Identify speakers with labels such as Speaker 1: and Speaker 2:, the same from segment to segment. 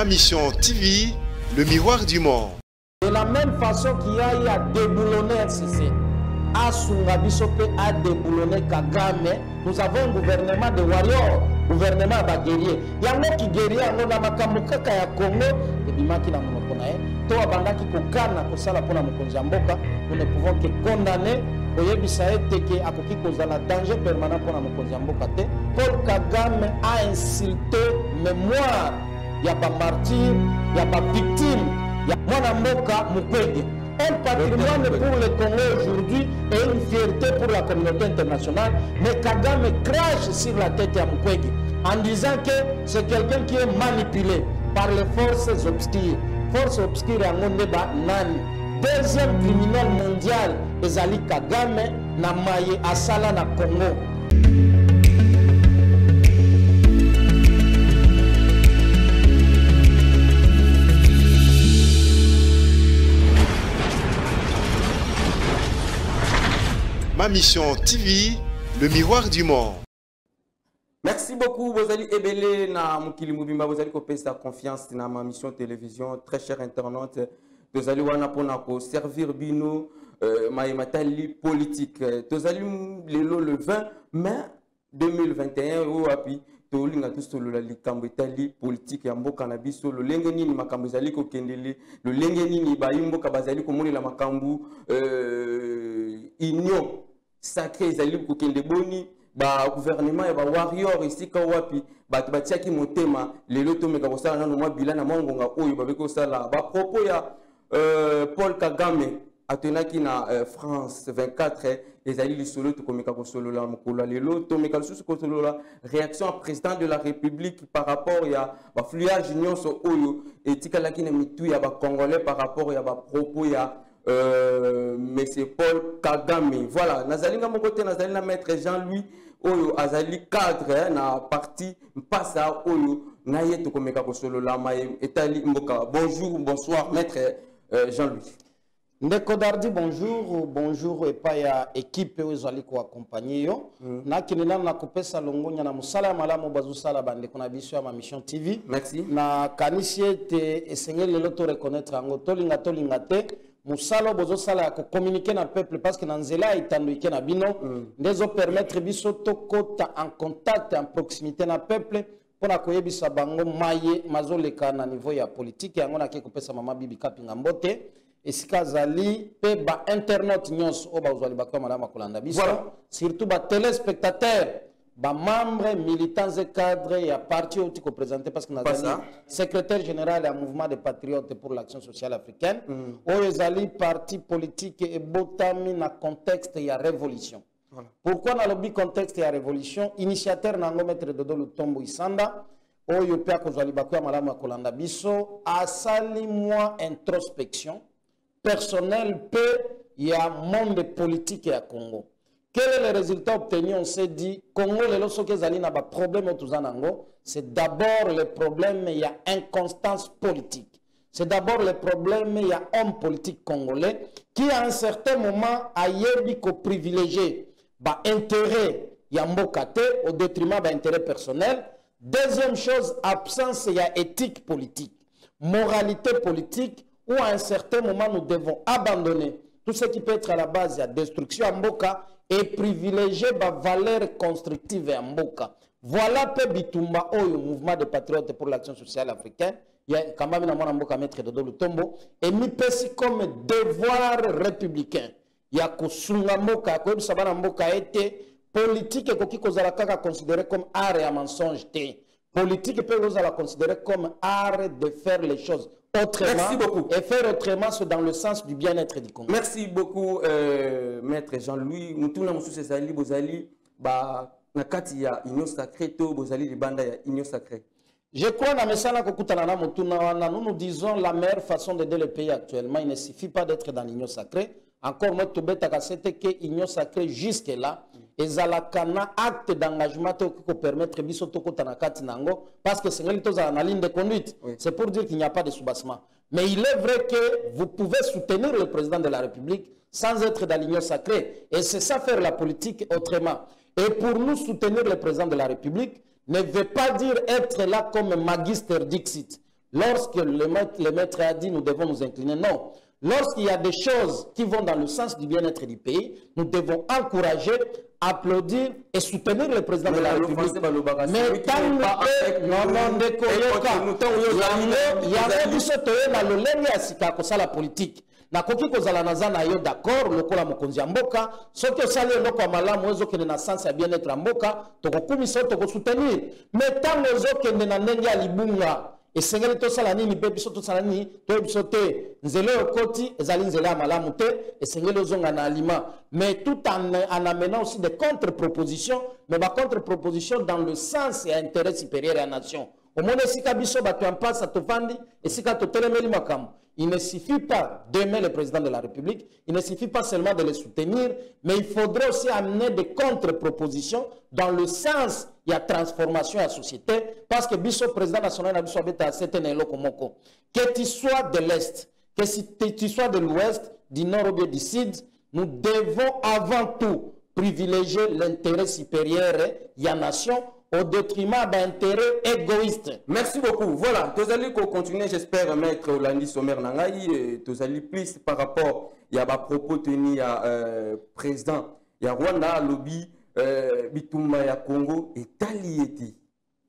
Speaker 1: Ma mission TV, le miroir du monde.
Speaker 2: De la même façon qu'il y a eu à déboulonner FCC, à Sungabisope, à déboulonner Kagame, nous avons un gouvernement de warriors, gouvernement de guerriers. Yango qui guerrier, yango na makambo kaka ya Congo, ebimaki na monoko na ye, to abandaki kokana kosala mpona mokonzi ya mboka, nous ne pouvons que condamner koyebisa ete ke akoki kozala danger permanent mpona mokonzi ya te paul kagame a insulte mémoire ya bamartyre ya bavictime ya mwana mboka mukwege un patrimoine pour le Congo aujourd'hui et une fierté pour la communauté internationale. Mais Kagame crache sur la tête à Mukwege en disant que c'est quelqu'un qui est manipulé par les forces obscures. Forces obscures à Mondeba Nani. Deuxième criminel mondial, Ezali Kagame, na maye asala na Congo.
Speaker 1: Mission TV, le miroir du monde.
Speaker 3: Merci beaucoup, Bozali Ebele, na Mukili Mubimba, Bozali Kopesa confiance na ma mission télévision, très cher internaute. Servir bino, euh, matali politique. Le 20 mai 2021, ou api, tolinga tosolola likambo etali politike ya mboka na biso lolenge nini makambo ezali kokendele? Lolenge nini bayi mboka bazali komonela makambo euh, union? Sacré ezali kokende boni. Bagouvernement ya bawarrior esika wapi bato batiaki motema lelo tomeka kosala nano mwa bila na mwa ngonga oyo babeki kosala bapropos ya euh, paul kagame atenaki na euh, france 24 ezali lisolo tokomeka kosolola mokolo ya lelo tomeka lisusu kosolola réaction ya président de la république par rapport ya bafluage nyonso oyo etikalaki na mitu ya bacongolais par rapport ya bapropos ya euh, monsieur paul kagame. Voilà nazali nga moko maître jean-louis oyo azali cadre eh, na parti mpasa oyo na ye tokomeka kosololama etali mboka. Bonjour bonsoir maître euh, jean-louis
Speaker 2: ndeko dardi bonjour bonjour epai ya ekipe oyo ezali koakompagne yo. Mm. nakende nano na kopesa longonya na mosala ya malamu bazosala bandeko na biso ya mamission tv
Speaker 3: merci.
Speaker 2: Nakanisi ete esengeli lelo toreconnaitre yango tolinga tolinga te. Mosala oyo bozosala ya kokommunike na peuple parce que na nzela ya etando eke na bino. Mm. nde ezopermettre biso tokɔta en contact en proximité na peuple mpona koyebisa bango maye mazoleka na niveau ya politike yango nake kopesa mama bibi kapinga mbote esika azali mpe bainternaute nyonso oyo bazwa libaku ya malamu ya kolanda biso. Surtout batelespectateur bamembre militants et cadre ya parti oyo ti koprésente parce que nazali secrétaire général ya mouvement des patriotes pour l'action sociale africaine oyo ezali parti politique ebotami na contexte ya révolution.
Speaker 3: Voilà.
Speaker 2: pourquoi nalobi contexte ya révolution? Initiateur na yango maître dodo lutombo isanda oyo mpe akozwa libaku ya malamu ya kolanda biso asali mwa introspection personnel mpe ya monde politique ya congo. Quel est le résultat obtenu? On s'est dit congo soki ezali na toza nango c'est d'abord le problème ya inconstance politique. C'est d'abord le problème ya homme politique congolais qui à un certain moment ayebi koprivilégier baintérêt ya mboka te au détriment baintérêt personnel deuxième chose absence ya éthique politique moralité politique où à un certain moment nous devons abandonner tout ce qui peut être à la base ya destruction ya mboka et privilégier bavaleur constructive ya mboka. Voilà mpe bitumba oyo mouvement de patriote pour l'action sociale africaine. Ya kambami na mwana mboka maître dodo lutombo emipesi comme devoir républicain. Ya kosunga mboka koyebisa bana mboka ete politike ekoki kozala kaka considéré comme art ya mensonge te politique mpe kozala considéré comme art de faire les choses autrement
Speaker 3: Merci beaucoup.
Speaker 2: et faire autrement c'est dans le sens du bien-être du Congo.
Speaker 3: Merci beaucoup euh, maître jean-louis mutuna mosusu ezali bozali ba na kati ya union sacré to bozali libanda ya union sacré
Speaker 2: Je crois na mesana kokutana na motuna wana. Nous nous disons la meilleure façon d'aider le pays actuellement. Il ne suffit pas d'être dans l'union sacrée. Encore moi tobetaka sete ke union sacrée jusque là ezalaka na acte d'engagement te okoki kopermettre biso tokota na kati na yango parce que esengeli tozala na ligne de conduite
Speaker 3: Oui.
Speaker 2: c'est pour dire qu'il n'y a pas de soubassement mais il est vrai que vous pouvez soutenir le président de la république sans être dans l'union sacrée et c'est ça faire la politique autrement et pour nous soutenir le président de la république ne veut pas dire être là comme magister Dixit. lorsque le maître, le maître a dit nous devons nous incliner. Non. Lorsqu'il y a des choses qui vont dans le sens du bien-être du pays, nous devons encourager, applaudir et soutenir le président de la
Speaker 3: Mais
Speaker 2: République. Mais tant que non
Speaker 3: nous,
Speaker 2: non ndeko
Speaker 3: et
Speaker 2: yoka
Speaker 3: contre nous, tant oyo ozali
Speaker 2: yango biso toye na lolenge ya sika kosala politike nakoki kozala naza na yo d'accord lokola mokonzi ya mboka. Soki osali eloko ya malamu oyo ezokende na sanse ya bien-être ya mboka tokokumisa yo tokosoutenir. Mais ntango ezokende na ndenge ya libunga esengeli tosala nini? Mpe biso tosala nini? Toyebi biso te. Nzela oyo okoti ezali nzela ya malamu te. Esengeli ozonga na aliment mais tout en, en amenant aussi des contre-propositions mais bacontre-propositions dans le sens ya intérêt supérieur ya nation omoni esika biso bato ya mpasa tovandi esika totelemeli makambo il ne suffit pas d'aimer le président de la République, il ne suffit pas seulement de le soutenir, mais il faudrait aussi amener des contre-propositions dans le sens il y a transformation la société, parce que biso président national na biso abeta c'était eloko moko. Que tu sois de l'Est, que tu sois de l'Ouest, du Nord ou bien du Sud, nous devons avant tout privilégier l'intérêt supérieur la nation au détriment d'un intérêt égoïste.
Speaker 3: Merci beaucoup. Voilà, tozali ko continuer, j'espère, maître Olandi Sommer Nangai, et tozali plus par rapport, il y propos tenus à euh, président, il y a Rwanda, lobby, euh, Bitumba ya Congo, et Talieti.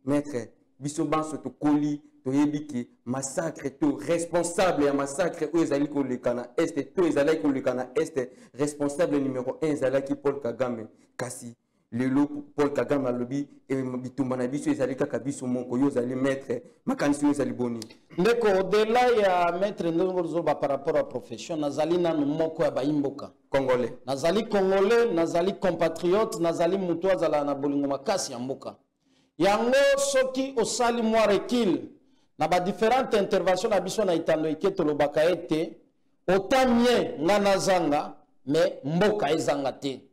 Speaker 3: Maître, biso banso to koli, to yebiki, massacre to responsable ya massacre oyo ezali koleka na este to ezalaki koleka na responsable numéro 1 ezalaki Paul Kagame kasi lelo paul kagame alobi eh, bitumba na biso ezali kaka biso moko yo ozali maître. Makanisi oyo ezali boni.
Speaker 2: Ndeko odela ya maître ndenge olozoba par rapport à profession nazali nanu moko ya bayimboka.
Speaker 3: Congolais.
Speaker 2: Nazali congolais nazali compatriote nazali moto azala na bolingo makasi ya mboka. Yango soki osali mwa recul na badifférente intervention na biso na etando eke tolobaka ete otamie nga nazanga me mboka ezanga te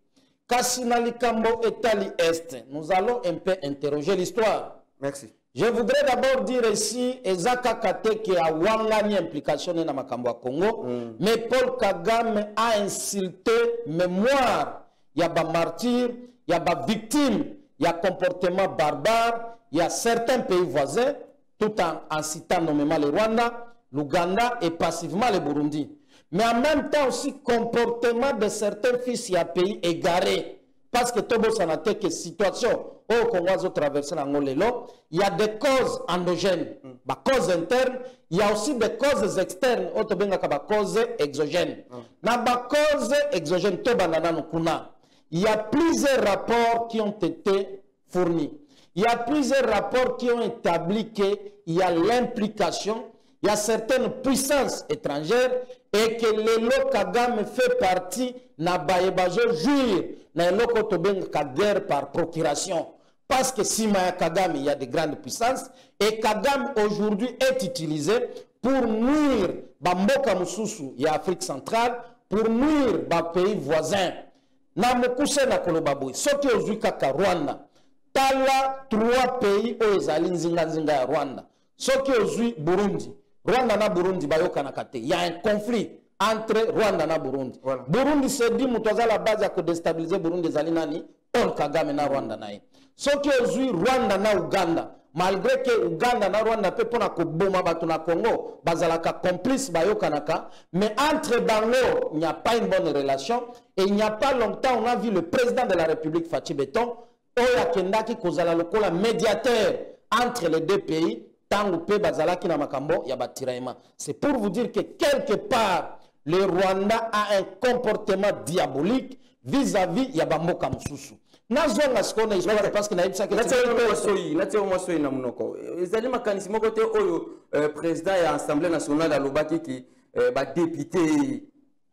Speaker 2: kasi na likambo etali este nous allons un peu interroger l'histoire.
Speaker 3: Merci.
Speaker 2: Je voudrais d'abord dire ici, eza kaka te ke awangani implication na makambo Congo, mais Paul Kagame a insulté mémoire ya ba martyr, ya ba victime, ya comportement barbare, il y a certains pays voisins, tout en, en citant nommément le Rwanda, l'Ouganda et passivement le Burundi. Mais en même temps aussi comportement de certains fils ya pays égarés. Parce que Tobo Sanate, que situation. Au Congo a traversé dans lelo, il y a des causes endogènes, des causes internes, il y a aussi des causes externes, Tobenga des causes exogènes. Dans les causes exogènes, il y a plusieurs rapports qui ont été fournis. Il y a plusieurs rapports qui ont établi qu'il y a l'implication, il y a certaines puissances étrangères et que Lelo Kagame fait partie na bayebazo jouir na eloko guerre par procuration. Parce que si Maya Kagame, il y a de grandes puissances et Kagame aujourd'hui est utilisé pour nuire Bamboka Mususu, il y a Afrique centrale, pour nuire ba pays voisins. Na mokuse na koloba boy, soki kaka Rwanda, tala trois pays oyo ezali nzinga-nzinga ya Rwanda. Soki ozwi Burundi, Rwanda na Burundi bayokanaka te. Il y a un conflit entre Rwanda na Burundi.
Speaker 3: Voilà.
Speaker 2: Burundi se dit aza la base ya kodestabilize Burundi ezali nani? Paul Kagame na Rwanda na ye. Soki ozwi Rwanda na Uganda, malgré que Uganda na Rwanda mpe mpona koboma bato na Congo bazalaka complice bayokanaka, mais entre bango il n'y a pas une bonne relation et il n'y a pas longtemps on a vu le président de la République Fachi Beton oyo akendaki kozala lokola médiateur entre les deux pays ntango mpe bazalaki na makambo ya batiraillement c'est pour vous dire que quelque part le rwanda a un comportement diabolique vis-à-vis ya bamboka mosusu. Nazonga sikoyo na histoire parce que nayebisaki ete-
Speaker 3: natie natie mwa soi na monoko ezali makanisi moko te oyo euh, président ya assemblée nationale alobaki ki euh, badepute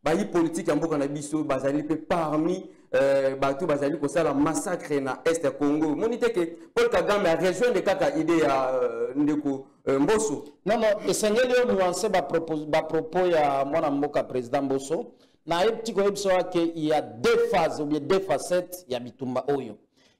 Speaker 3: bayi politike ya mboka na biso bazali mpe parmi bato bazali kosala massacre na este ya congo. Moni te ke paul kagame arejoindre kaka ide ya euh, ndeko euh, mboso
Speaker 2: non non esengeli oyo nuance bapropos- ya mwana mboka président mboso nayebi koyebisa wa ke il y a deux phases ou bien deux facettes ya bitumba oyo.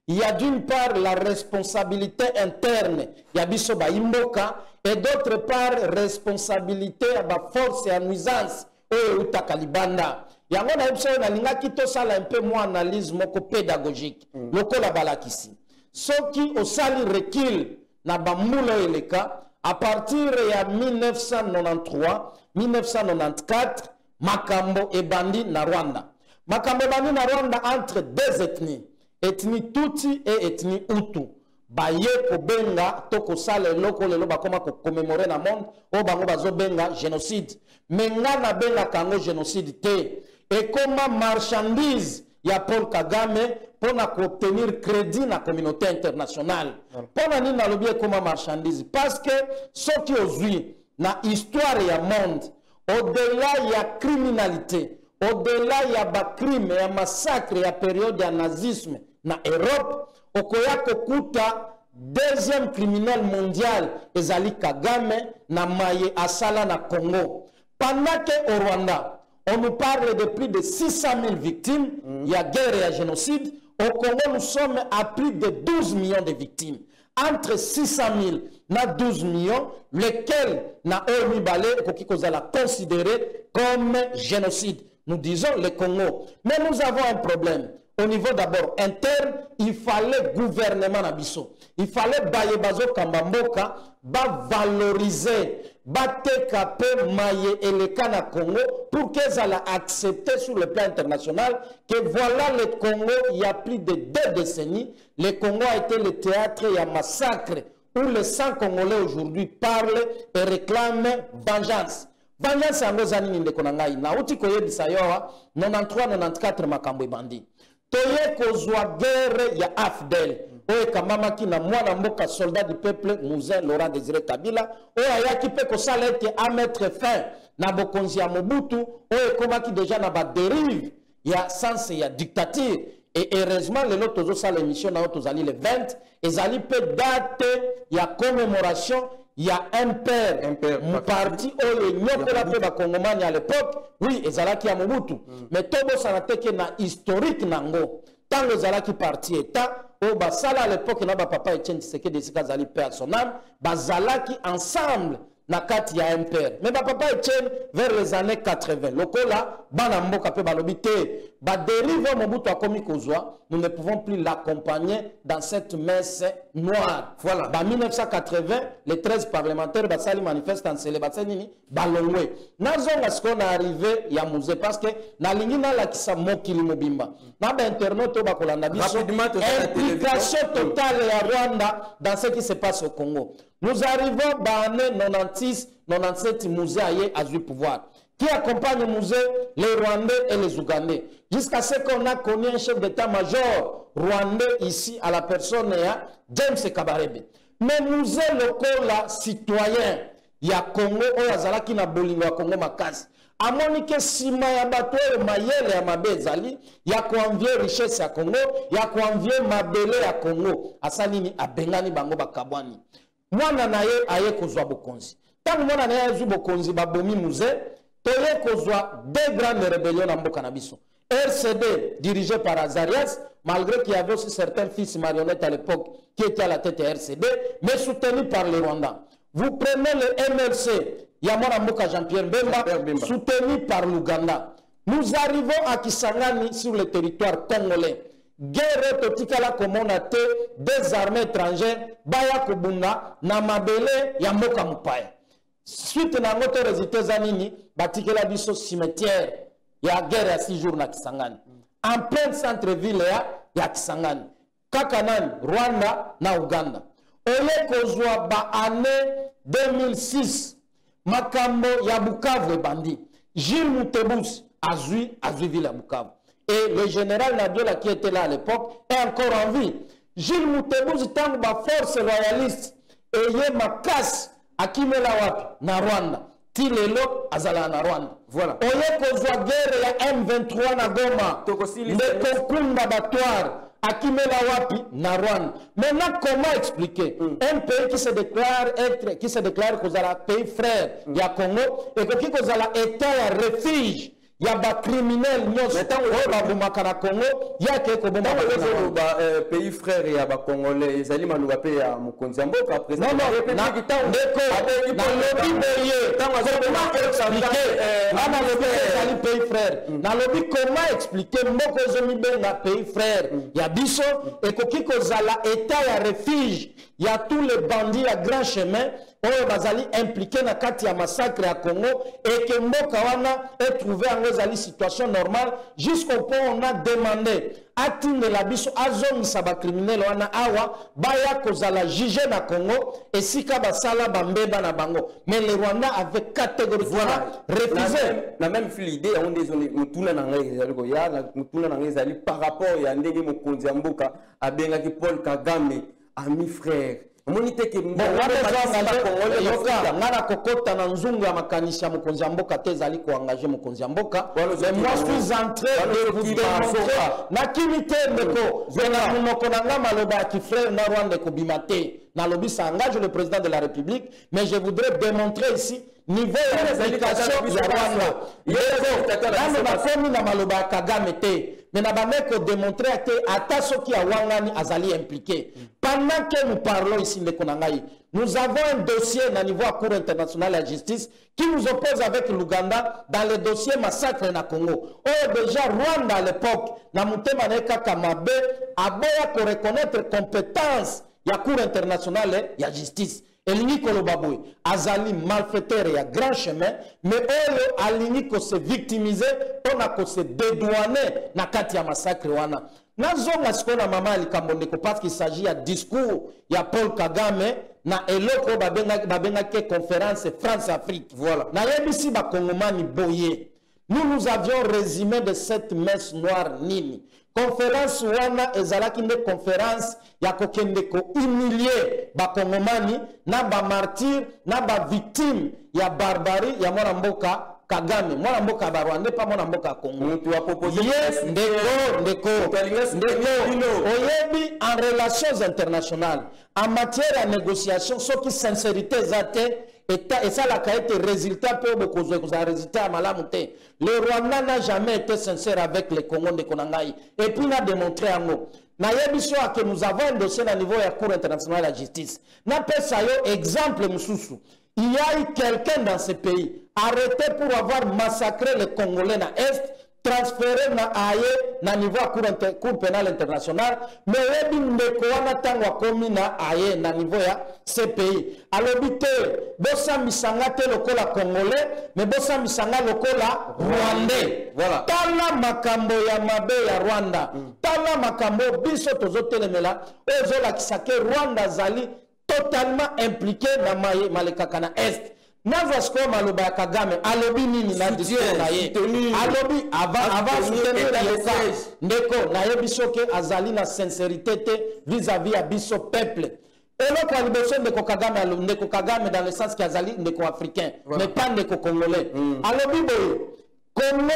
Speaker 2: Il y a d'une part la responsabilité interne ya biso bayimboka et d'autre part responsabilité ya baforce ya nuisance oyo eutaka libanda yango nayebi so oyo nalingaki tosala mpe mwa analyse moko pédagogique lokola balakisi. Soki osali recul na bambula oyo eleka à partir ya 1993 1994 makambo ebandi na rwanda. Makambo ebandi na rwanda entre deux ethnies ethnie tuti et ethnie utu baye kobenga to kosala eloko lelo bakóma kokomemore na monde oyo bango bazobenga génocide. Me nga nabengaka yango génocide te ekóma marchandise ya paul kagame mpo na koobtenir crédit na communauté internationale. Mpo na nini nalobi ekóma marchandise? Parce que soki ozwi na histoire ya monde au-delà ya criminalité au-delà ya bacrime ya massacre ya periode ya nazisme na europe okoya kokuta deuxième criminel mondial ezali kagame na maye asala na congo. Pendant que au rwanda on nous parle de plus de 600 000 victimes. Il y a guerre et génocide. Au congo nous sommes à plus de 12 millions de victimes. Entre 600 000 na 12 millions lesquels na mibale ekoki kozala considéré comme génocide. Nous disons le congo. Mais nous avons un problème. Au niveau d'abord interne il fallait gouvernement na biso il fallait baye bazokamba mboka bavalorize bateka mpe maye eleka na congo pour qu'ezala accepté sur le plan international que voilà le congo il y a plus de deux décennies le congo a été le théâtre ya massacre où les 100 congolais aujourd'hui parlent et réclament vengeance. Vengeance yango eza nini ndeko na ngai. Nauti koyebisa yo awa 93 94 makambo ebandi. Toye kozwa guerre ya afdel oyo ekambamaki na mwana mboka soldat du peuple mousin laurent désiré kabila oyo ayaki mpe kosala ete amettre fin na bokonzi ya mobutu oyo ekomaki deja na badérive ya sanse ya dictature. Et heureusement lelo tozosala émission na tozali le 20 ezali mpe date ya commémoration ya Impere, moparti oyo enyokola mpe bakongomani à l'époque oui ezalaki ya mobutu. Mais tobosana te ke na historique nango. Ntango ezalaki parti état oyo basala à l'époque na bapapa etienne tshisekedi esika azali mpe ya son âme bazalaki ensemble na kati ya impere mais bapapa etienne vers les années 80 lokola bana mboka mpe balobi te badérive oyo mobutu akomi kozwa nous ne pouvons plus l'accompagner dans cette messe noire.
Speaker 3: Voilà.
Speaker 2: ba 1980 les 13 parlementaires basali manifeste ensele basali nini balongwe nazonga sikoyo na arrivé ya musée parce que nalingi nalakisa mokili mobimba. Na bainternaute oyo bakolanda biso implication totale ya rwanda dans ce qui se passe au congo nous arrivons baannée 96 97 musée aye azwi pouvoir. Qui accompagne musée? Les rwandais et les ougandais. Jusqu'à ce qu'on a connu un chef d'état-major rwandais ici à la personne ya james kabarebe. Mais musée lokola citoyen ya congo oyo azalaki na bolingo congo makasi. Amoni ke nsima ya bato oyo mayele ya mabe ezali ya koanvie richesse ya congo ya koanvie mabele ya congo. Asali nini abengani bango bakabwani mwana na ye aye kozwa bokonzi ntango mwana na ye azwi bokonzi babomi muze toye kozwa deux grandes rébellions na mboka na biso rcd dirigé par azarias malgré qu'il y avait aussi certains fils marionnettes à l'époque qui étaient à la tête ya rcd mais soutenu par le rwanda vous prenez le mlc ya mwana mboka jean-pierre mbemba
Speaker 3: Jean-Pierre Bemba.
Speaker 2: soutenu par l'Ouganda. Nous arrivons à Kisangani sur le territoire congolais. Guerre totikala komona te des armées étrangères baya kobunda na mabele ya mboka. Suite na yango to résultat eza nini batikela biso cimetière ya guerre ya 6 jours na Kisangani. En plein centre-ville ya, ya Kisangani. Kaka nani? Rwanda na Uganda. Oye kozwa ba année 2006 makambo ya bukavu ebandi gilles mutebus azwi azwi ville et le général nabiola qui était là à l'époque est encore en vie. Gilles mutebus ntango baforce royaliste eye makasi akimela wapi na rwanda. Ti lelo azalaka na rwanda.
Speaker 3: Voilà.
Speaker 2: oye kozwa guerre ya m23 na goma. Ndeko kunda batware akimela wapi na rwanda. Maintenant comment expliquer un pays qui se déclare être qui se déclare kozala pays frère ya congo ekoki kozala état ya refuge ya bacriminel nyonso oyo babomaka na congo yake Rwanda.
Speaker 3: ezoloba eh, pays frère ya bacongolais ezali maloba mpe ya mokonzi ya mboka président
Speaker 2: Non,
Speaker 3: ya
Speaker 2: non,
Speaker 3: république
Speaker 2: na-
Speaker 3: ntango
Speaker 2: ndeko
Speaker 3: abeki
Speaker 2: nalobi boye
Speaker 3: ntango
Speaker 2: comment expliquer nga nalobi ezali pays frère. Nalobi comment expliquer mboka ezomibenga pays frère? Ya biso ekoki kozala ya refuge. Ya tous les bandits ya grand chemin oyo bazali implike na kati ya massacre ya congo eke mboka wana etrouve yango ezali situation normale jusqu'au point on a demandé atindela biso azongisa bakriminele wana awa baya kozala juge na congo esika basala bambeba na bango. Mais le rwanda avait catégoriquement refusé.
Speaker 3: Na même fil idée yango nde ezoni motuna na ngai ezali koya na motuna na ngai ezali par rapport ya ndenge mokonzi ya mboka abengaki paul kagame ami frère omoni te ke
Speaker 2: yoka nga na kokota na nzungu ya makanisi ya mokonzi ya mboka te ezali koengage mokonzi ya mboka. Mais moi suis démontrer nakimi te ndeko na monoko na nga maloba ya kifrère na rwanda ekobima te. Nalobi ça engage le président de la république mais je voudrais démontrer ici niveau ya implication ya rwanda nano bakomi na maloba ya kagame te. Me na bande kodémontrer te ata soki awangani azali impliqué. Pendant que nous parlons ici ndeko na ngai nous avons un dossier na niveau ya cour internationale ya justice qui nous oppose avec l'uganda dans le dossier massacre na congo. Oyo déjà rwanda à l'époque na motema na ye kaka mabe aboya koreconnaître compétence ya cour internationale ya justice elingi koloba boye. Azali malfaiteur ya grand chemin mais oyo alingi kose victimize mpona kose dédouane na kati ya massacre wana. Nazonga sikoyo na mama ya likambo ndeko parce qu'il s'agit ya discours ya paul kagame na eloko oyo babengaki conférence france afrique
Speaker 3: voilà.
Speaker 2: Nayebisi bakongomani boye. Nous nous avions résumé de cette messe noire nini conférence wana ezalaki nde conférence ya kokende kohumilie bakongomani na bamartire na bavictime ya barbarie ya mwana mboka kagame mwana mboka ya barwande mpa mwana mboka ya congo. Ye ndeko ndeko ndeko. Oyebi en relations internationales en matière ya négociation soki sincérité eza te esalaka ete résultat mpe oyo bokozwa ekozala résultat ya malamu te. Le rwanda n'a jamais été sincère avec le congo ndeko na ngai. Et puis na démontré yango. Nayebi so ake nous avons un dossier na niveau ya cour internationale ya justice. Napesa yo exemple mosusu. Il y a eu quelqu'un dans ce pays arrêté pour avoir massacré les congolais na est transféré na aye na niveau ya cour, cour pénale internationale. Me oyebi ndeko wana ntango akomi na aye na niveau ya cpi alobi te bosambisanga te lokola congolais me bosambisanga lokola rwandais.
Speaker 3: Voilà.
Speaker 2: tala makambo ya mabe ya rwanda. Mm. tala makambo biso tozotelemela. Oyo ezolakisa ke rwanda azali totalement impliqué na maye malekaka na est nazwa sikoyo maloba ya kagame alobi nini na discours na ye? alobi avant avant
Speaker 3: Soutenir
Speaker 2: soutenir
Speaker 3: état de
Speaker 2: yoka
Speaker 3: siège.
Speaker 2: ndeko nayebi soki azali na sincérité te vis-à-vis ya biso peuple. Eloko ya liboso ndeko kagame ndeko kagame dans le sens ke azali ndeko africain mais pas ndeko congolais. Alobi boye congo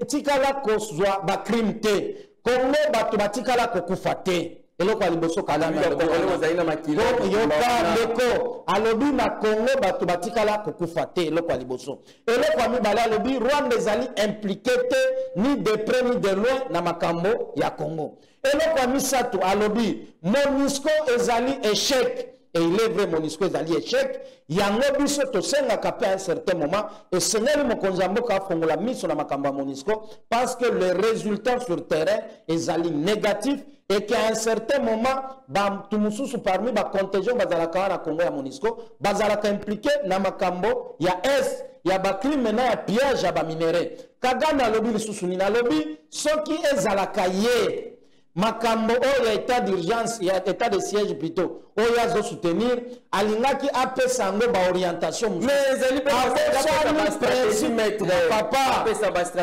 Speaker 2: etikala kozwa bacrime te. Congo bato batikala kokufa te eloko ya liboso kagame alobi
Speaker 3: bakongole
Speaker 2: wana.
Speaker 3: bazali na makili
Speaker 2: Donc, yoka ndeko alobi na congo bato batikala kokufa te eloko ya liboso. Eloko ya mibale alobi rwanda ezali implike te ni de près ni de loin na makambo ya congo. Eloko ya misato alobi monisco ezali échec et il est vrai monisco ezali échec yango biso tosengaka mpe à un certain moment. Esengeli mokonzi ya mboka afongola miso na makambo ya monisco parce que le résultat sur terrain ezali négatif et qu'à un certain moment bato mosusu parmi bacontingent bazalaka wana na congo ya monisco bazalaka implike na makambo ya est ya bacrime na ya pillage ya baminere kagame alobi lisusu nini alobi soki ezalaka ye makambo oyo ya état d'urgence ya état de siège plutôt oyo azosoutenir alingaki apesa yango baorientation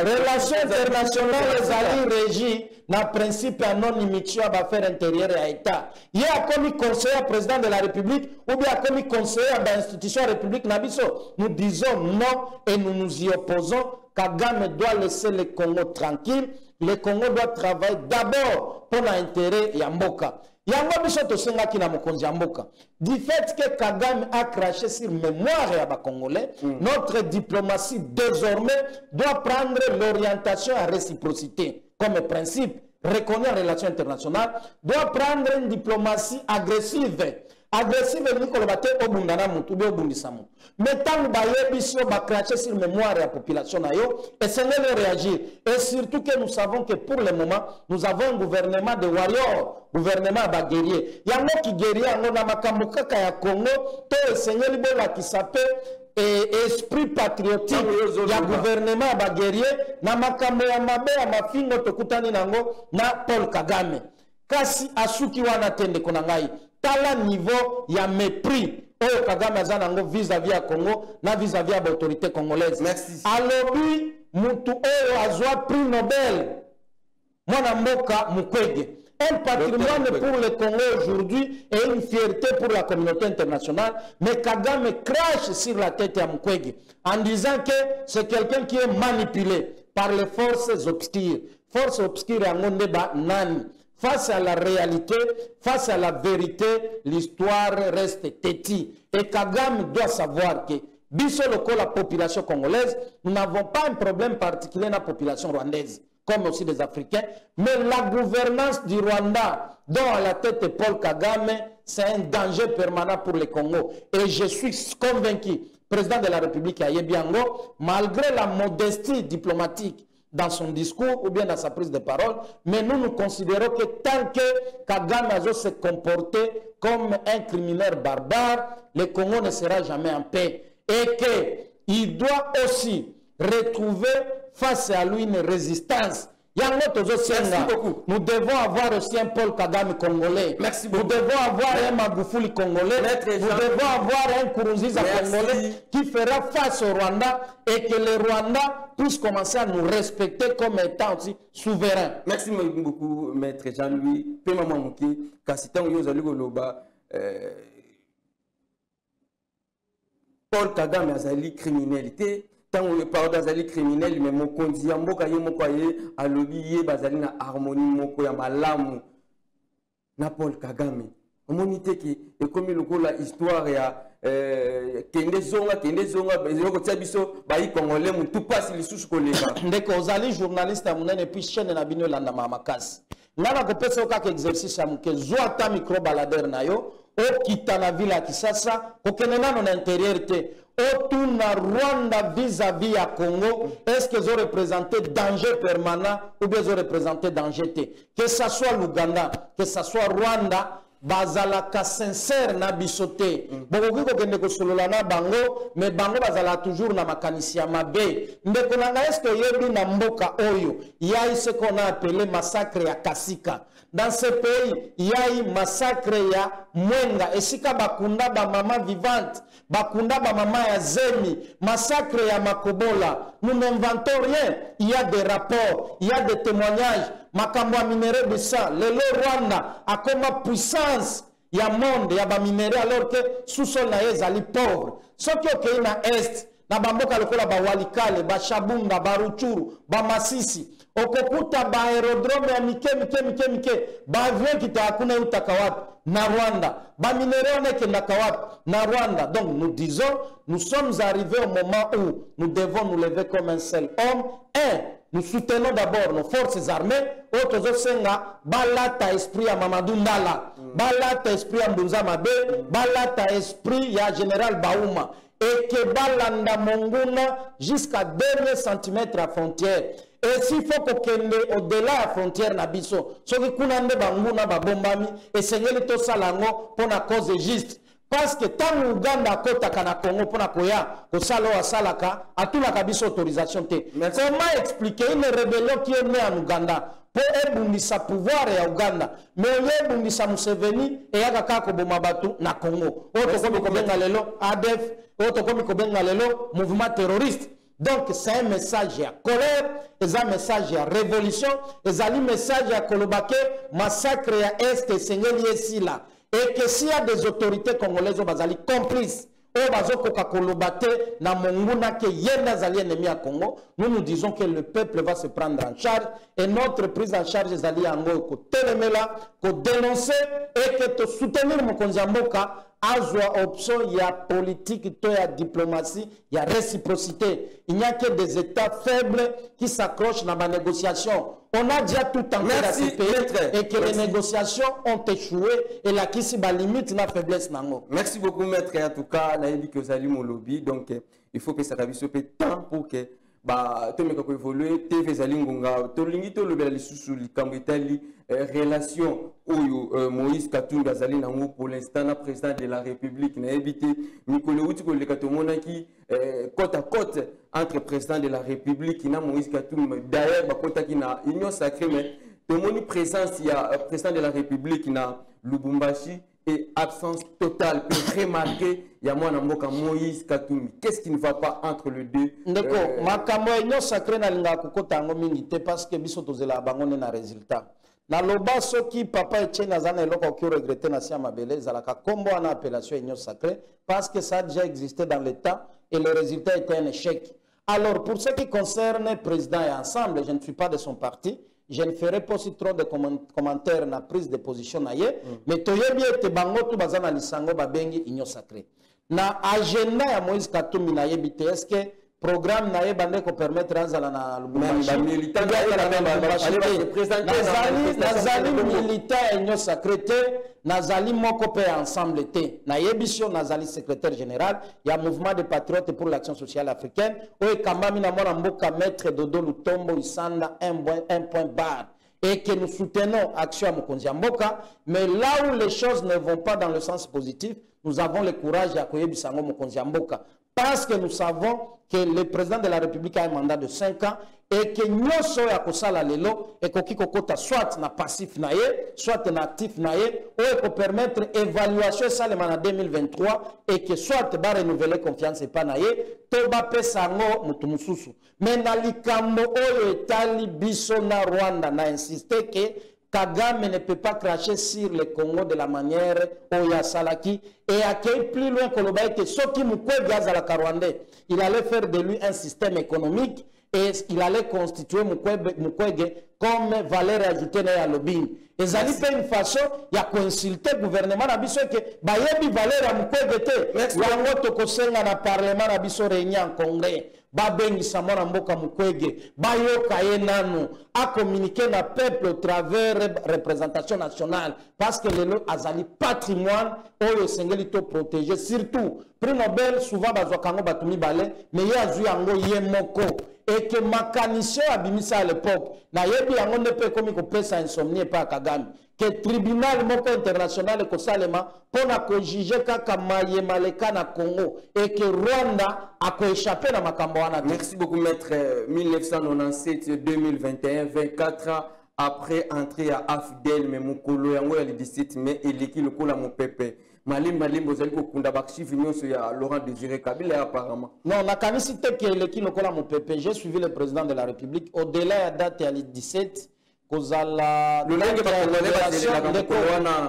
Speaker 2: relation internationale ezali régi na principe ya non immixtion ya baaffaire intérieure ya état. Ye akomi conseiller ya président de la république ou bien akomi conseiller ya bainstitution ya république na biso. Nous disons non et nous nous y opposons kagame doit laisser le congo tranquille le congo doit travailler d'abord mpo na intérêt ya mboka yango biso tosengaki na mokonzi ya mboka. Du fait que kagame a craché sur mémoire ya bacongolais notre diplomatie désormais doit prendre l'orientation à réciprocité. Comme principe reconnu en relation internationale doit prendre une diplomatie agressive agressive elingi koloba te obunda na motu ube obundisa motu me ntango bayebisi yo bacrache sur mémoire ya population na yo esengeli réagir. Et surtout que nous savons que pour le moment nous avons un gouvernement de warrior gouvernement ya baguerrier yango kigerie yango na makambo kaka ya congo to esengeli bolakisa mpe e esprit patriotique ya gouvernement ya baguerrier na makambo ya mabe ya mafingo tokutani nango na paul kagame. Kasi asuki wana te ndeko na ngai tala niveau ya mépris oyo kagame aza nango vis-à-vis ya congo na vis-à-vis ya baautorité congolaise
Speaker 3: Merci.
Speaker 2: alobi mutu oyo azwa prix nobel mwana mboka mukwege un patrimoine pour le Congo aujourd'hui et une fierté pour la communauté internationale. Mais Kagame crache sur la tête à Mukwege en disant que c'est quelqu'un qui est manipulé par les forces obscures. Forces obscures Ondeba Nani. Face à la réalité, face à la vérité, l'histoire reste têtie. Et Kagame doit savoir que biso la population congolaise, nous n'avons pas un problème particulier dans la population rwandaise comme aussi des Africains. Mais la gouvernance du Rwanda, dont à la tête Paul Kagame, c'est un danger permanent pour le Congo. Et je suis convaincu, président de la République Ayebiango, malgré la modestie diplomatique dans son discours ou bien dans sa prise de parole, mais nous nous considérons que tant que Kagame se comporté comme un criminel barbare, le Congo ne sera jamais en paix. Et qu'il doit aussi retrouver face à lui une résistance. Yango. Nous devons avoir aussi un Paul Kagame congolais.
Speaker 3: Merci
Speaker 2: Nous devons avoir un Magufuli congolais. Nous devons avoir un
Speaker 3: Merci.
Speaker 2: congolais qui fera face au Rwanda et que le Rwanda puisse commencer à nous respecter comme étant aussi souverains.
Speaker 3: merci beaucoup maître jean-louis ozali koloba euh, paul kagame azali criminel ntango pardon azali criminel me mokonzi ya mboka ye moko aye alobi ye bazali na harmonie moko ya malamu. Na paul kagame. Omoni te ke ekomi lokola histoire ya euh, kende zonga kende zonga ezokotia biso bayi congolais motu mpasi lisusu koleka.
Speaker 2: Ndeko ozali journaliste ya monene puis chaîne na bino elandama makasi. Ngai nakopesa yo kaka exercice ya moke zwa ata micro baladere na yo okita na ville ya kisasa kokende nano na intérieur te otuna rwanda vis-à-vis ya congo est ce que ezoreprésente danger permanent ou bien ezoreprésente danger que ça soit l'uganda que ça soit rwanda bazalaka sincere na biso te bokoki kokende kosolola na bango me bango bazalaka toujours na makanisi ya mabe. Ndeko na ngai eske na mboka oyo yai ce qu'on a appelé massacre ya kasika? Dans ce pays yai massacre ya mwenga. Esika bakunda bamama vivante bakunda bamama ya zemi massacre ya makobola. Nous n'inventons rien. Il y a des rapports il y a des témoignages. Makambo ya minere sang lelo rwanda akoma puissance ya monde ya baminere alors que sous-sol na ye ezali pauvre. Soki okei na este na bamboka lokola bawalikale bashabunga baruchuru bamasisi okokuta baaérodrome ya mike mike mike mike. Baavion kitaka kuna eutaka wapi na rwanda. Na rwanda. Donc nous disons nous sommes arrivés au moment où nous devons nous lever comme un seul homme. Un nous soutenons d'abord nos forces armées. Tozosenga balata esprit ya mamadou ndala. Balata esprit ya mbunza mabe. Balata esprit ya général bauma eke balanda monguna jusqu'à dernier centimètre ya frontière esi fo kokende au-delà ya frontière na biso soki kuna nde banguna babombami esengeli tosala yango mpo na cause juste. Parce que ntango uganda akɔtaka na congo mpona koya kosala oyo asalaka atunaka biso autorisation te. Comment expliquer une rébellion qui est née en uganda mpo ebundisa pouvoir ya uganda me oyo ebundisa museveni eyaka kaka koboma bato na congo. Oyo tokomi kobenga lelo adf oyo tokomi kobenga lelo mouvement terroriste donc c'est un message ya colère eza message ya révolution ezali message ya koloba massacre ya este esengeli esila et que s'il y a des autorités congolaises oyo bazali complice oyo bazokoka koloba te na monguna ya nous nous disons que le peuple va se prendre en charge et notre prise en charge ezali yango kotelemela kodénonce et que tosoutenir mokonzi ya mboka azwa option ya politique to ya diplomatie ya réciprocité il n'y a que des états faibles qui s'accrochent dans la négociation on a déjà tout tenté dans
Speaker 3: Merci,
Speaker 2: ce pays
Speaker 3: maître.
Speaker 2: et que
Speaker 3: Merci.
Speaker 2: les négociations ont échoué et la ba limite na faiblesse
Speaker 3: merci beaucoup maître en tout cas nayebi ke ozali molobi donc eh, il faut pesaka biso mpe temps pour que ba tomeka koévolue te mpe ezali ngonga. Tolingi tolobela lisusu likambo etali eh, relation oyo euh, moïse katumbi azali nango pour l'instant na président de la république. Nayebi te mikolo euti koleka tomonaki eh, côte à côte entre président de la république na moïse katumbi. D'ailleurs bakotaki na union sacrée mais tomoni présence ya euh, président de la république na lubumbashi et absence totale peut remarquer ya mwana mboka moïse katumbi qu'est-ce qui ne va pas entre les deux Euh,
Speaker 2: makambo ya union sacré nalingaka kokota yango mingi parce que biso tozelaka bango nde na résultat. Naloba soki papa etienne aza na eloko akoki regrete na si ya mabele ezalaka nkombo wana appellation union sacré parce que ça a déjà existé dans temps et le résultat était un échec. Alors pour ce qui concerne président et ensemble je ne suis pas de son parti je ne ferai pas aussi trop de comment- commentaires na prise de position na ye mais toyebi ete bango tu baza na lisango babengi union sacré. Na agenda ya moïse katumbi nayebi te est ce que programme na ye bande kopermettre azala na Lubumbashi?
Speaker 3: Même bamilitant
Speaker 2: Ou bien
Speaker 3: na ye
Speaker 2: azala na
Speaker 3: ba- ba-
Speaker 2: Lubumbashi
Speaker 3: ba-
Speaker 2: te?
Speaker 3: ba- présenter na
Speaker 2: Nazali-
Speaker 3: manifestation
Speaker 2: nazali
Speaker 3: ya Congo.
Speaker 2: militant ya union sacré te nazali moko mpe ya ensemble te nayebi sio nazali secrétaire général ya mouvement de patriote pour l'action sociale africaine oyo ekambami na mwana mboka maître dodo lutombo isanda un point- un point barre et que nous soutenons Action à Mokonzi Mboka, mais là où les choses ne vont pas dans le sens positif, nous avons le courage à Koyebisango Mokonzi Mboka. Parce que nous savons que le président de la République a un mandat de 5 ans et que nyonso ya kosala lelo ekoki kokota soit na passif na ye soit na actif na ye oyo ekopermettre évaluation esalema na 2023 et que soit barenouveler confiance epa na ye to bapesa yango motu mosusu me na likambo oyo biso na rwanda na insiste ke Kagame ne peut pas cracher sur le Congo de la manière oyo asalaki et accueille plus loin koloba ete soki mukwege azalaka rwandais il allait faire de lui un système économique et il allait constituer Mukwege, comme valeur ajoutée ya lobbying ezali mpe une façon ya koinsulte gouvernement na biso eke bayebi valeur ya mukwege
Speaker 3: Merci.
Speaker 2: yango tokosenga na parlement biso réunion en congrès babengisa mwana mboka mukwege bayoka ye nanu acommunique na peuple au travers représentation nationale. Parce que lelo azali patrimoine oyo esengeli to protéger. Surtout prix nobel souvent bazwaka yango bato mibale me ye azwi yango ye moko. Eke makanisi oyo abimisa à l'époque nayebi yango nde mpe ekomi kopesa insomnie epai ya kagame ke tribunal moko international ekosalema mpo na kojuge kaka mayema leka na congo eke rwanda akoéchappe na makambo wana te
Speaker 3: Merci beaucoup, maître. Euh, 1997-2021, 24 ans après entrée à AFDEL, mais Mokolo, yango ya le 17 mai, eleki lokola mopepe. Malimba limba ozali kokunda bachiffre nyonso ya Laurent Désiré Kabila apparemment.
Speaker 2: non nakanisi te ke eleki lokola mopepe j'ai suivi le président de la république au-delà ya date ya le 17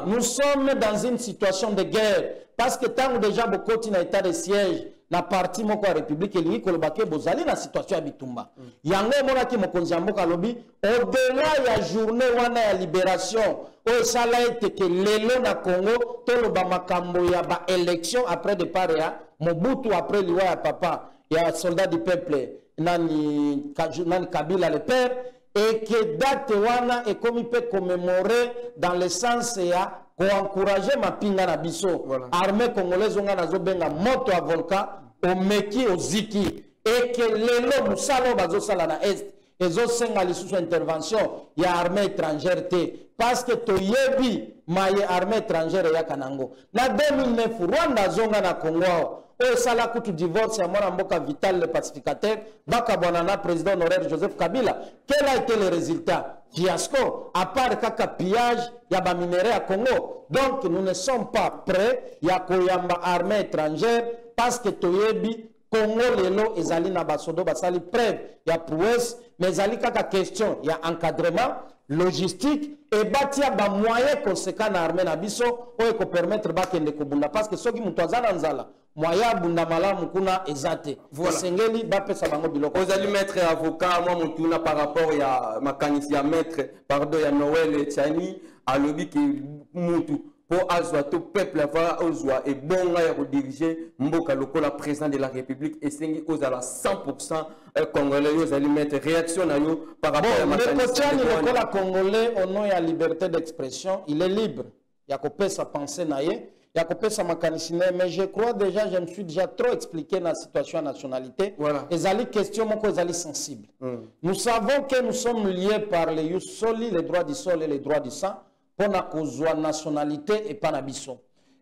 Speaker 2: nous sommes dans une situation de guerre. Parce que ntango déjà bokoti na état de siège na parti moko ya république elingi koloba ke bozali na situation ya bitumba. Yango emonaki mokonzi ya mboka alobi au-delà ya journée wana ya libération oyo esala ete ke lelo na congo toloba makambo ya baélection après départ ya mobutu après liwa ya papa ya soldat du peuple nani, nani kabila le père et que date wana ekomi mpe commémoré dans le sens ya koencourage mapinga na biso.
Speaker 3: Voilà.
Speaker 2: armée congolaise onga nazobenga moto ya volcan omeki oziki eke lelo mosala oyo bazosala na este ezosenga lisusu intervention ya armée étrangère te. Parce que toyebi maye armée étrangère eyaka nango. Na 2009 rwanda azonga na congo awa oyo esala kutu divorce ya mwana mboka vital le pacificateur bakabwana na président honoraire joseph kabila. Quel a été le résultat? Fiasco à part kaka pillage ya baminere ya congo. Donc nous ne sommes pas prêts ya koyamba armée étrangère parce que toyebi congo lelo ezali na basodo basali preuve ya prouesse mais ezali kaka question ya encadrement logistique ebatia bamoyen conséquent na armée na biso oyo ekopermettre bakende kobunda. Parce que soki moto aza na nzala moyen abunda malamu kuna eza te
Speaker 3: Voilà.
Speaker 2: esengeli bapesa bango biloko.
Speaker 3: Ozali maître avocat mwa motuna par rapport ya makanisi ya maître pardon ya noel chani alobi ke mutu mpo azwa to peuple ava ozwa ebonga ya kodirige mboka lokola président de la république esengi ozala 100 congolais. Yo ozali maître réaction na yo par rapport ya
Speaker 2: bon ndeko
Speaker 3: makanisi
Speaker 2: tiani lokola congolais au nom ya liberté d'expression il est libre. Ya kopesa pensée na ye ya kopesa makanisi na mais je crois déjà je me suis déjà trop expliqué na situation ya nationalité.
Speaker 3: Voilà.
Speaker 2: ezali question moko ezali sensible. Nous savons que nous sommes liés par le ius soli les droits du sol et les droits du sang mpona kozwa nationalité epa na biso.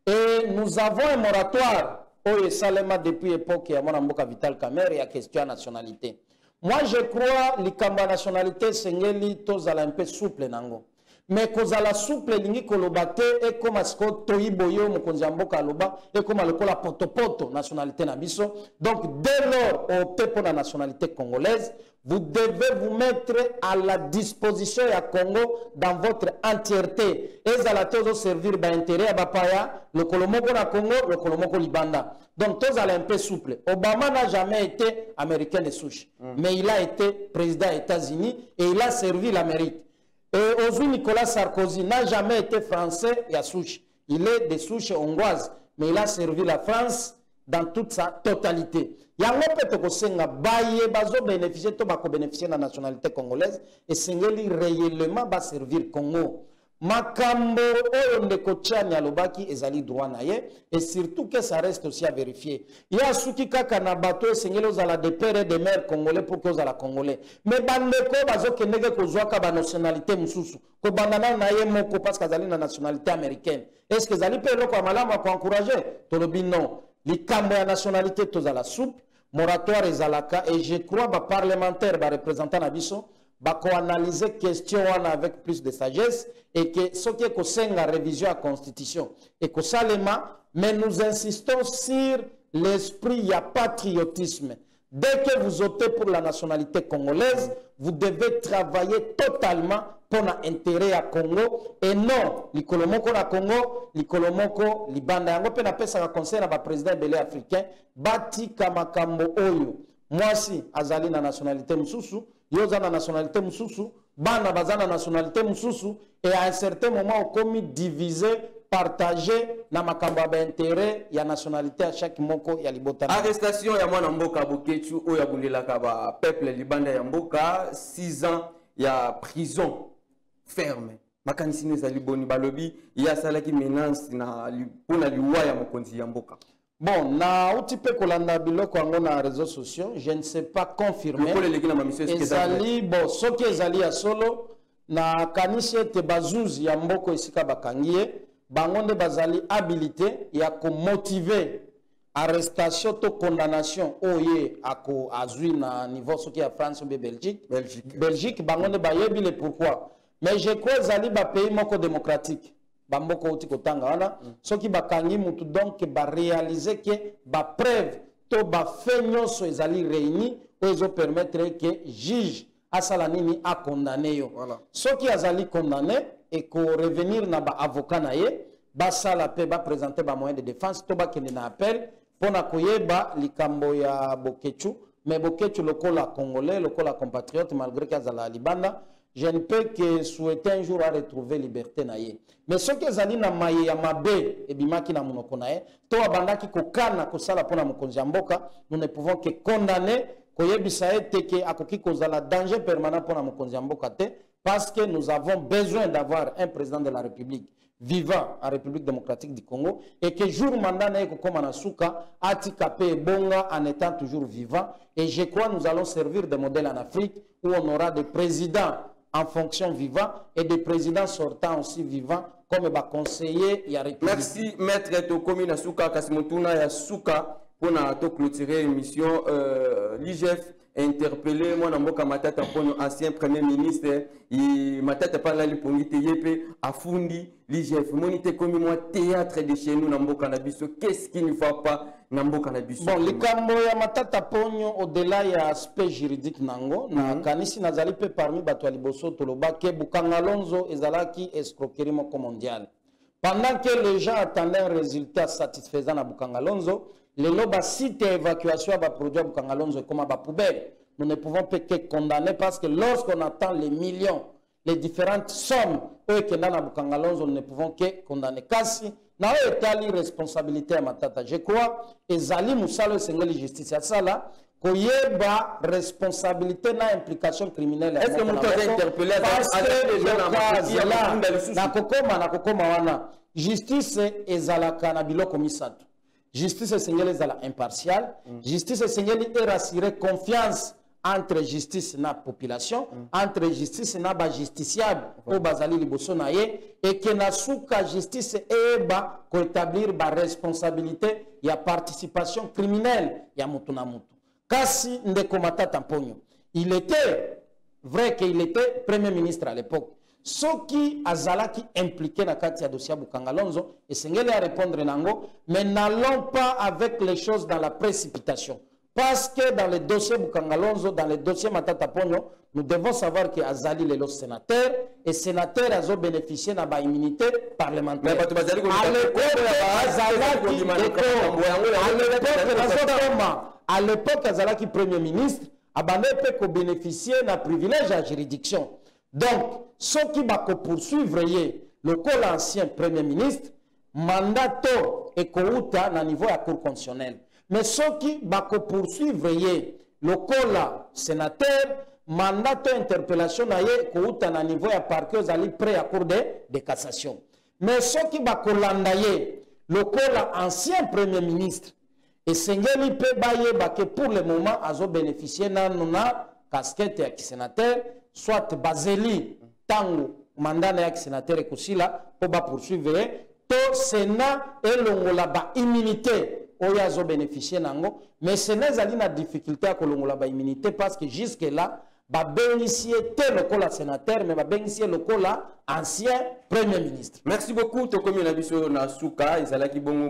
Speaker 2: Et nous avons un moratoire. Oyo esalema depuis époque ya mwana mboka vital camere ya question ya nationalité. Moi je crois likambo ya nationalité esengeli tozala un peu souple nango mais kozala souple elingi koloba te ekóma sikoyo toyi boye oyo mokonzi ya mboka aloba ekóma lokola potopoto nationalité na biso. Donc dès lors opte mpo na nationalité congolaise vous devez vous mettre à la disposition ya congo dans votre entièreté. Ezala te ozoservir baintérêt ya bapaya lokolo moko na congo lokolo moko libanda. Donc tozala un peu souple. Obama n'a jamais été américain de souche mais il a été président des états-unis et il a servi l'amérique et Nicolas Sarkozy n'a jamais été français et à souche. Il est de souche hongroise, mais il a servi la France dans toute sa totalité. yango mpe tokosenga baye bazobénéficie to bakobénéficie na nationalité congolaise esengeli réellement baservir congo makambo oyo ndeko tiani alobaki ezali droit na ye et surtout que ça reste aussi à vérifier. Ye asuki kaka na bato esengeli ozala de père et de mère congolais pour ke ozala congolais. Mais bandeko bazokendeke kozwaka banationalité mosusu kobanda nano na ye moko parce azali na nationalité américaine. Est ce que ezali mpe eloko ya malamu ya tolobi non. Likambo ya nationalité tozala souple moratoire ezalaka et je crois baparlementaire bareprésentant na biso bakoanalyse question wana avec plus de sagesse et que soki ekosenga révision ya constitution. Ekosalema mais nous insistons sur l'esprit ya patriotisme. Dès que vous optez pour la nationalité congolaise vous devez travailler totalement pour na intérêt ya congo et non likolo moko na congo likolo moko libanda. Yango mpe napesaka conseil na baprésident ebele africain batika makambo oyo. Mwasi azali na nationalité mosusu yo nationalité mosusu bana baza na nationalité mosusu et à un certain moment okomi divisé partage na makambo ya baintérêt ya nationalité ya chaque moko ya libota
Speaker 3: arrestation ya mwana mboka boketu oyo abundelaka bapeuple libanda ya mboka 6 ans ya prison ferme. Makanisi nini ezali boni balobi ye asalaki menace mpona liwa ya mokonzi ya mboka
Speaker 2: bon nauti mpe kolanda biloko yango na réseaux sociaux je ne sais pas confirmer
Speaker 3: lokola eleki na bamisio eske eza vrai?
Speaker 2: ezali bon soki ezali ya solo nakanisi ete bazuzi ya mboka esika bakangi ye bango nde bazali habilité ya komotive arrestation to condamnation oyo ye ako azwi na niveau soki ya france obe belgique
Speaker 3: Belgique.
Speaker 2: belgique bango nde bayebi le pourquoi mais je crois ezali bapays moko démocratique bamboka outi kotanga wana. Soki bakangi mutu donc baréalize ke bapreuve to bafe nyonso ezali réuni oyo ezopermettre ke juge asala nini akondane yo.
Speaker 3: Voilà.
Speaker 2: soki azali condamné ekorevenir na baavocat na ye basala mpe baprésente bamoyen de défense to bakende na appel mpona koyeba likambo ya bokecu mais bokecu lokola congolais lokola compatriote malgré ke azala libanda je ne peux que souhaiter un jour à retrouver liberté na ye. Mais soki ezali na maye ya mabe ebimaki na monoko na ye to abandaki kokana kosala mpona mokonzi ya nous ne pouvons que condamner koyebisa ete ke akoki kozala danger permanent mpona mokonzi ya te parce que nous avons besoin d'avoir un président de la république vivant en république démocratique du congo et que jour mandat na ye kokóma na suka atika en étant toujours vivant et je crois nous allons servir de modèle en afrique où on aura des présidents en fonction vivant et des présidents sortants aussi vivants comme baconseiller ya république
Speaker 3: merci maître tokomi na suka kasi motuna ya suka mpona toclôturer émission euh, l'igf interpellé mwana mboka matata mpono ancien premier ministre matata te ye mpe afundi l'igf moni te ekomi mwa théâtre de chez nous na mboka na biso. Qu'est-ce qui ne va pas na mboka na biso?
Speaker 2: Bon likambo ya matata ponyo au-delà ya aspect juridique nango nakanisi nazali mpe parmi bato ya liboso tolobaki bukanga lonzo ezalaki escroquerie moko mondiale. Pendant que les gens attendaient un résultat satisfaisant na bukanga lonzo lelo basite ya évacuation ya baproduit ya bukanga lonzo ekoma bapoubele nous ne pouvons pas que condamner parce que lorsqu'on attend les millions les différentes sommes oyo ekenda na bukangalonzo ne pouvons que condamner. Kasi na oyo etali responsabilité ya matata je crois ezali mosala oyo esengeli justice asala koyeba responsabilité na implication criminelle. Nakokoma nakokoma wana. Justice ezalaka na biloko misato justice esengeli ezala impartial justice esengeli erassure confiance entre justice na population entre justice na bajusticiable oyo bazali liboso na ye eke na suka justice eyeba koétablir baresponsabilité ya participation criminelle ya motu na motu kasi ndeko matata mponyo. Il était vrai qu'il était premier ministre à l'époque soki azalaki impliqué na kati ya dossier ya bukangalonzo esengeli ya répondre nango mais n'allons pas avec les choses dans la précipitation. Parce que dans le dossier bukangalonzo dans le dossier matata ponyo nous devons savoir que azali lelo sénateur et sénateur azo bénéficier na baimmunité parlementaire. À l'époque azalaki premier ministre abandai mpe kobénéficie na privilège ya juridiction donc soki bakopoursuivre ye lokola ancien premier ministre mandat to ekouta na niveau ya cour constitutionnelle. Mais soki bakopoursuivre ye lokola sénateur mandat to interpellation na ye ekouta na niveau ya parquet ozali près ya cour de, de cassation. Mais soki bakolanda ye lokola ancien premier ministre esengeli mpe bayeba ke pour le moment azobénéficie nano na casquette ya kisénateur soit bazeli ntango manda na ya kisénateur ekosila mpo bapoursuivre ye to sénat elongola baimmunité oyo azobénéficie nango. Mais sénat ezali na difficulté ya kolongola baimmunité parce que jusque là babengisi ye te lokola sénateur mais babengisi lokola ancien premier ministre.
Speaker 3: Merci beaucoup tokomi na biso na suka ezalaki bongo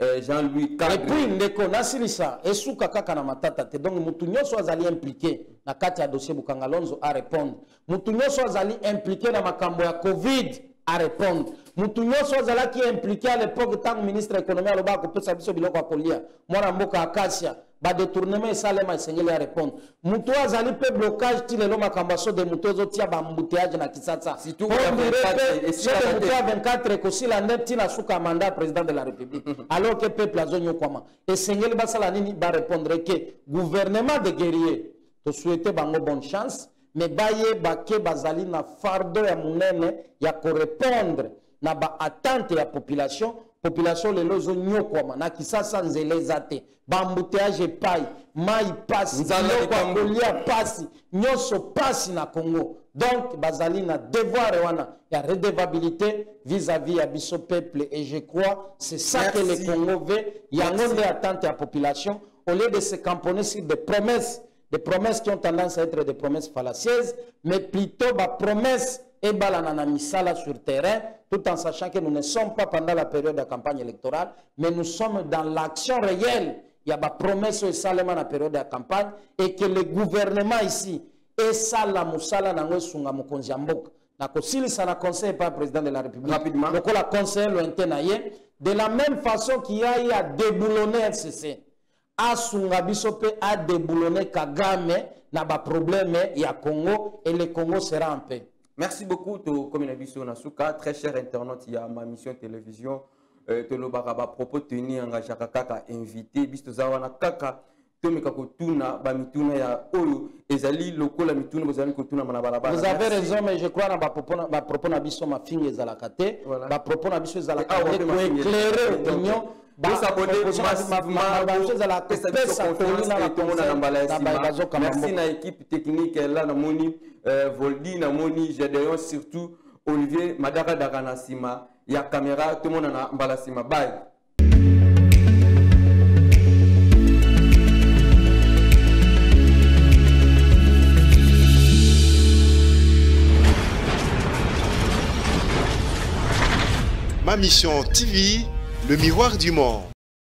Speaker 3: eh, jean-louis
Speaker 2: epuis ndeko nasilisa esuka kaka na matata te. Donc mutu nyonso azali impliqué na kati ya dossier bukangalonzo arépondre mutu nyonso azali impliqué na makambo ya covid arépondre mutu nyonso azalaki impliqué à l'époque ntango ministre ya économie alobaka kopesa biso biloko ya kolia. Mwana mboka akasia badetournement esalema esengeli arépondre mutu oyo azali mpe blocage ti lelo makambo ya sode mutu ezotia bambuteyage na kisasa
Speaker 3: Surtout
Speaker 2: Po
Speaker 3: ya
Speaker 2: ndire
Speaker 3: 24
Speaker 2: mpe sode
Speaker 3: te.
Speaker 2: mutu ya 24 ekosila nde ntina suka ya mandat ya président de la république. Alors que peuple azonyokwama esengeli basala nini barépondre ke gouvernement de guerrier tosouhaite bango bonne chance mais bayeba ke bazali na fardo ya monene ya korépondre na baattente ya population population lelo ezonyokwama na kisasa nzela eza te bambuteyage epai mai pasi biloko ya kolia pasi nyonso pasi na congo. Donc bazali na devoir wana ya redevabilité vis-à-vis ya biso peuple. Et je crois c'est ça que
Speaker 3: Merci.
Speaker 2: le congo veut. Yango nde attente ya population. Au lieu de se camponner sur des promesses des promesses qui ont tendance à être des promesses fallacieuses mais plutôt bapromesses ebalana na misala sur terrain tout en sachant que nous ne sommes pas pendant la période de campagne électorale mais nous sommes dans l'action réelle. Il y a bapromesse oyo esalema na période ya campagne et que le gouvernement ici esala mosala nango esunga mokonzi ya mboka na kosilisa na conseil par président de la république.
Speaker 3: Rapidement.
Speaker 2: conseil lointain na ye. De la même façon qu'il y a eu à déboulonner rcc asunga biso mpe adeboulonne kagame na baproblème ya congo et le congo sera en paix.
Speaker 3: Merci beaucoup tokomi na biso na suka. Très cher internaute ya ma mission télévision euh, tolobaka bapropos teni engageaka kaka invité. Biso toza wana kaka tomeka kotuna bamituna ya oyo. Ezali lokola mituna bozali kotuna na balabala.
Speaker 2: Vous avez raison mais je crois na bapropos na- bapropos na biso mafinga ezalaka te.
Speaker 3: Voilà.
Speaker 2: bapropos na biso ezalaka te
Speaker 3: ouais, mafinga.
Speaker 2: koéclaire
Speaker 3: Donc,
Speaker 2: opinion na
Speaker 3: mbala ya nsima
Speaker 2: bazokamba
Speaker 3: merci na équipe technique la namoni. Euh, voldi namoni. Gedeon surtout olivier madaradaka na nsima ya caméra tomona na mbala nsima bye.
Speaker 1: Ma mission TV, le miroir du monde.